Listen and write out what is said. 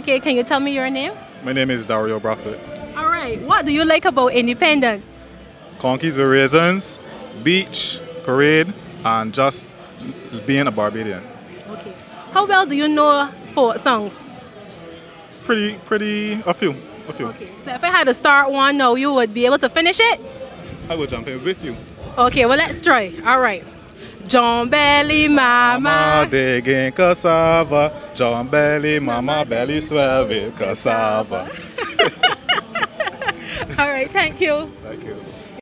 Okay, can you tell me your name? My name is Dario Braffett. All right. What do you like about Independence? Conkies with Raisins, beach, parade, and just being a Barbadian. Okay. How well do you know four songs? Pretty, pretty, a few, a few. Okay. So if I had to start one now, you would be able to finish it? I will jump in with you. Okay, well let's try. All right. John Belly Mama Mama. digging cassava, John Belly, Mama Belly swell with cassava. All right, thank you. Thank you.